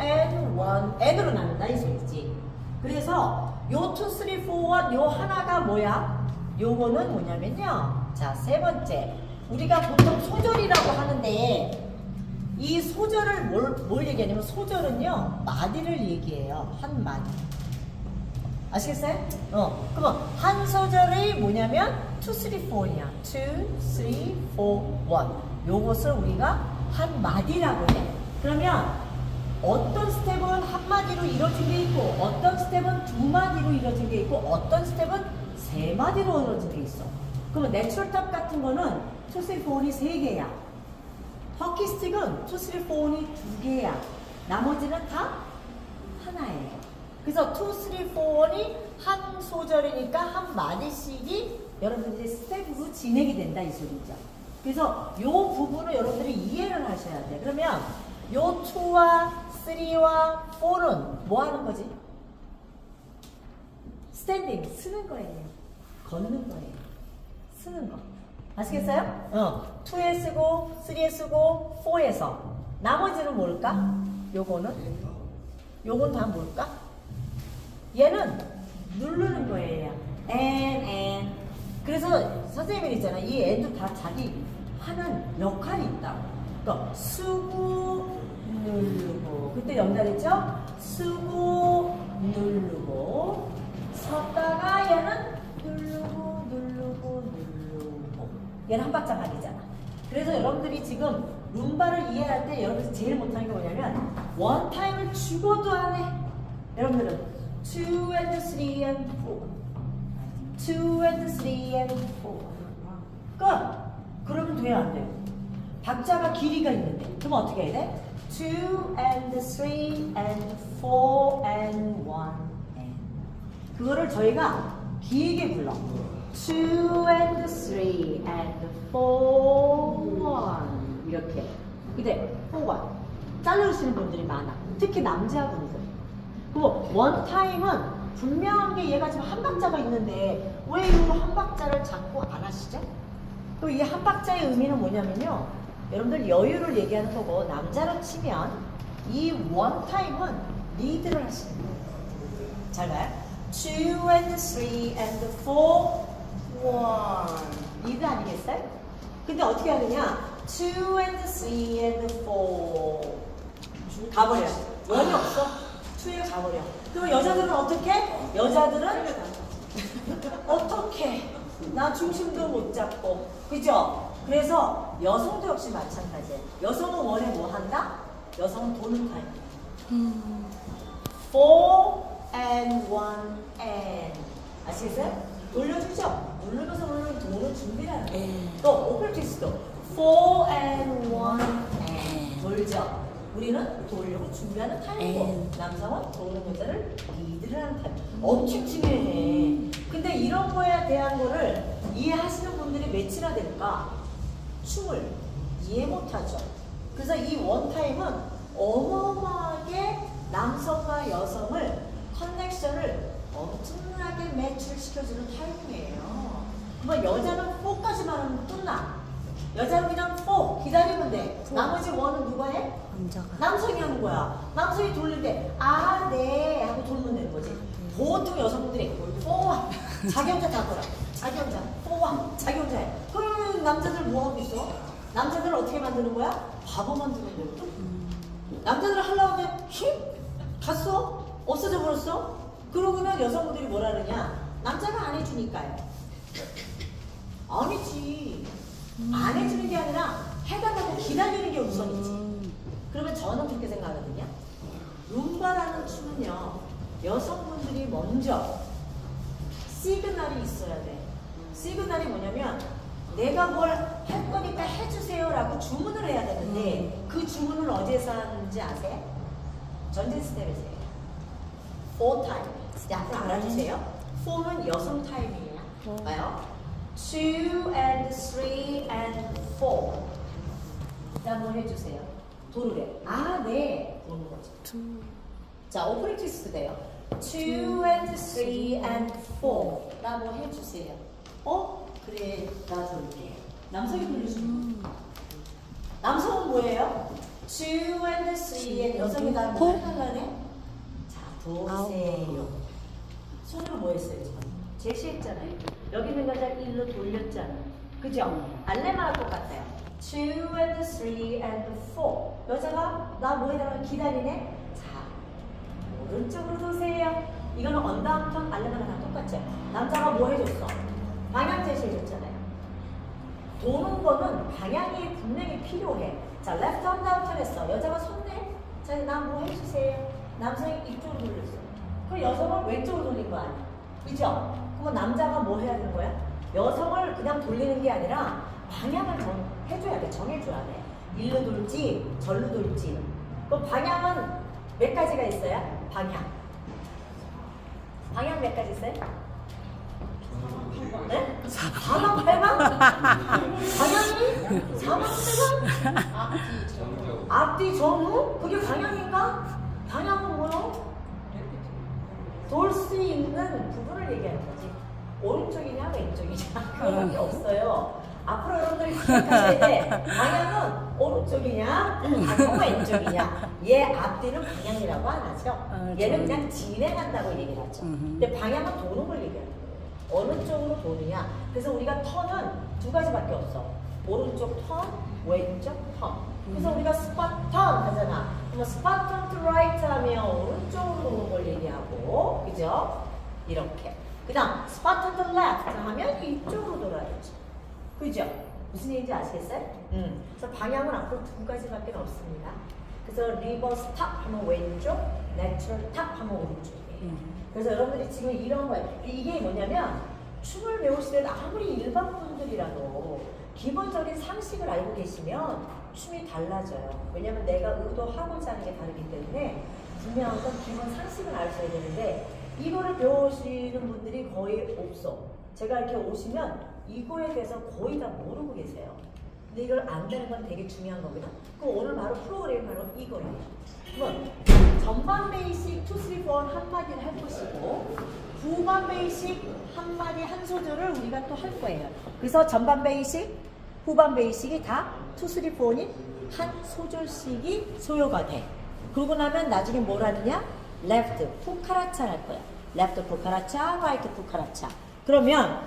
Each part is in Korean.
and 1 n으로 나눈다 이 소리지. 그래서 요 2, 3, 4, 1, 요 하나가 뭐야? 요거는 뭐냐면요. 자, 세 번째. 우리가 보통 소절이라고 하는데 이 소절을 뭘, 뭘 얘기하냐면 소절은요. 마디를 얘기해요. 한 마디. 아시겠어요? 어. 그러면 한 소절이 뭐냐면 2, 3, 4냐. 2, 3, 4, 1. 요것을 우리가 한 마디라고 해. 그러면 어떤 스텝은 한 마디로 이루어진 게 있고 어떤 스텝은 두 마디로 이루어진 게 있고 어떤 스텝은 세 마디로 이루어진 게 있어. 그러면 natural top 같은 거는 2, 3, 4이 세 개야. hockey stick은 2, 3, 4이 두 개야. 나머지는 다 하나예요. 그래서 2, 3, 4이 한 소절이니까 한 마디씩이 여러분들이 스텝으로 진행이 된다 이 소리죠. 그래서 이 부분을 여러분들이 이해를 하셔야 돼. 그러면 요 2와 3와 4는 뭐 하는 거지? 스탠딩 쓰는 거예요. 걷는 거예요. 쓰는 거. 아시겠어요? 어. 2에 쓰고 3에 쓰고 4에서 나머지는 뭘까? 요거는 요건 다 뭘까? 얘는 누르는 거예요. and and 그래서 선생님이 있잖아. 이 and도 다 자기 하는 역할이 있다. 그러니까 쓰고 누르고 그때 연달했죠? 쓰고 누르고 섰다가 얘는 누르고 누르고 누르고 얘는 한 박자 반이잖아. 그래서 여러분들이 지금 룸바를 이해할 때 여러분들이 제일 못하는 게 뭐냐면 원 타임을 죽어도 안 해. 여러분들은 2 and 3 and 4 2 and 3 and 4 끝! 그러면 돼요 안 돼요? 박자가 길이가 있는데 그럼 어떻게 해야 돼? 2 and 3 and 4 and 1 and 그거를 저희가 길게 불러. 2 and 3 and 4 1 이렇게. 근데 4 1 자르시는 분들이 많아. 특히 남자분들. 그리고 원 타임은 분명한 게 얘가 지금 한 박자가 있는데 왜 이거 한 박자를 자꾸 안 하시죠? 또 이 한 박자의 의미는 뭐냐면요. 여러분들 여유를 얘기하는 거고 남자로 치면 이 원 타임은 리드를 하시는 거예요. 잘 봐요. 2 and 3 and 4 1 lead 아니겠어요? 근데 어떻게 하느냐? 2 and 3 and 4 가버려. one이 없어. 2에 가버려. 그럼 여자들은 어떻게? 여자들은 어떻게? 나 중심도 못 잡고. 그죠? 그래서 여성도 역시 마찬가지예요. 여성은 원래 뭐 한다? 여성은 도는 타임. four and one and. 아시겠어요? 돌려주죠? 누르면서 누르면 도는 준비라는 거예요. 또 오플티스도 four and one and. 돌죠? 우리는 돌려고 준비하는 타입이고 남성은 도는 여자를 리드를 하는 타입. 엄청 중요해. 근데 이런 거에 대한 거를 이해하시는 분들이 몇이나 될까? 춤을 이해 못하죠. 그래서 이 원타임은 어마어마하게 남성과 여성을 커넥션을 엄청나게 매출시켜주는 타임이에요. 그러면 여자는 4까지만 하면 끝나. 여자는 그냥 4 기다리면 돼. 나머지 원은 누가 해? 남자가 남성이 하는 거야. 남성이 돌리는데 아, 네 하고 돌면 되는 거지. 보통 여성분들이 뽀와 자기 혼자 다 돌아. 자기 혼자 뽀 와 자기 혼자 해. 그러면 남자들 뭐 하고 있어? 남자들 어떻게 만드는 거야? 바보 만드는 거야. 남자들 하려고 하면 휙 갔어? 없어져 버렸어? 그러고는 여성분들이 뭐라 그러냐? 남자가 안 해주니까요. 아니지. 안 해주는 게 아니라 해달라고 기다리는 게 우선이지. 그러면 저는 그렇게 생각하거든요. 룸바라는 춤은요, 여성분들이 먼저 시그널이 있어야 돼. 시그널이 뭐냐면, 내가 뭘 할 거니까 해주세요 라고 주문을 해야 되는데, 그 주문을 어디에서 하는지 아세요? 전진 스텝에서 해요. 4 타임. 앞으로 알아주세요. 4는 여성 타임이에요. 봐요. 2 and 3 and 4. 한번 해주세요. 도르래. 아, 네. 도는 거죠. 자, 트위스트 돼요. 2 and 3 and 4. 나뭐 해주세요. 어? 그래, 나 돌게. 남성이 돌려주는 거. 남성은 뭐예요? two and three 여성이 나뭐 생각나네? 자, 도세요. 손으로 뭐 했어요, 지금? 제시했잖아요. 여기 있는 거를 일로 돌렸잖아. 그죠? 알레마랑 똑같아요. two and three and four. 여자가 나 뭐 해달라고 기다리네? 자, 오른쪽으로 도세요. 이거는 언다운턴 알레마랑 다 똑같죠? 남자가 뭐 해줬어? 방향 제시해 줬잖아요. 도는 거는 방향이 분명히 필요해. 자, left hand down 했어. 여자가 손내. 자, 나뭐 해주세요. 남성이 이쪽으로 돌렸어. 그 여성을 왼쪽으로 돌린 거 아니야. 그죠? 그러면 남자가 뭐 해야 되는 거야? 여성을 그냥 돌리는 게 아니라 방향을 정, 해줘야 돼. 정해줘야 돼. 일로 돌지, 절로 돌지. 그럼 방향은 몇 가지가 있어요? 방향. 방향 몇 가지 있어요? 네? 사방 팔방? 방향이? 사방 팔방? 앞뒤 전후? 그게 방향인가? 방향은 뭐요? 돌 수 있는 부분을 얘기하는 거지. 오른쪽이냐 왼쪽이냐 그거밖에 없어요. 앞으로 여러분들이 기억하셔야 돼. 방향은 오른쪽이냐 아니면 왼쪽이냐. 얘 앞뒤는 방향이라고 안 하죠. 아, 얘는 그냥 진행한다고 얘기를 하죠. 근데 방향은 도는 걸 얘기하는 거예요. 어느 쪽으로 도느냐. 그래서 우리가 턴은 두 가지밖에 없어. 오른쪽 턴, 왼쪽 턴. 그래서 우리가 spot turn 하잖아. 그러면 spot turn to right 하면 오른쪽으로 도는 걸 얘기하고, 그죠? 이렇게. 그 다음, spot turn to left 하면 이쪽으로 돌아야지. 그죠? 무슨 얘기인지 아시겠어요? 음. 그래서 방향은 앞으로 두 가지밖에 없습니다. 그래서 reverse top 하면 왼쪽, natural top 하면 오른쪽이에요. 그래서 여러분들이 지금 이런 거예요. 이게 뭐냐면 춤을 배우실 때 아무리 일반 분들이라도 기본적인 상식을 알고 계시면 춤이 달라져요. 왜냐면 내가 의도하고자 하는 게 다르기 때문에 분명한 건 기본 상식을 아셔야 되는데 이거를 배우시는 분들이 거의 없어. 제가 이렇게 오시면 이거에 대해서 거의 다 모르고 계세요. 근데 이걸 안다는 건 되게 중요한 거거든. 그럼 오늘 바로 프로그램이 바로 이거예요. 그러면 전반 basic 2, 3, 4 한마디를 할 것이고 후반 basic 한마디 한 소절을 우리가 또 할 거예요. 그래서 전반 basic, 후반 basic이 다 2, 3, 4인 한 소절씩이 소요가 돼. 그러고 나면 나중에 뭘 하느냐? left, cucaracha 할 거야. left cucaracha, right cucaracha. 그러면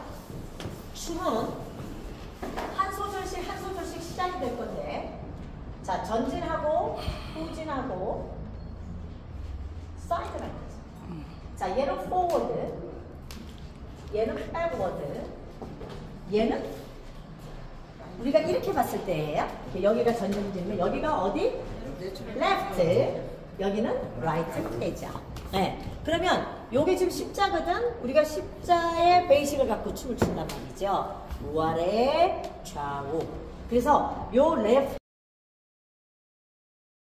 춤은 시작이 될 건데. 자 전진하고 후진하고 사이드 갈 거지 자 얘는 forward. 얘는 backward. 얘는 우리가 이렇게 봤을 때예요. 여기가 전진되면 여기가 어디? left. 여기는 right 되죠 네. 그러면 요게 지금 십자거든 우리가 십자의 베이식을 갖고 춤을 춘단 말이죠. 우아래 좌우 그래서 요 left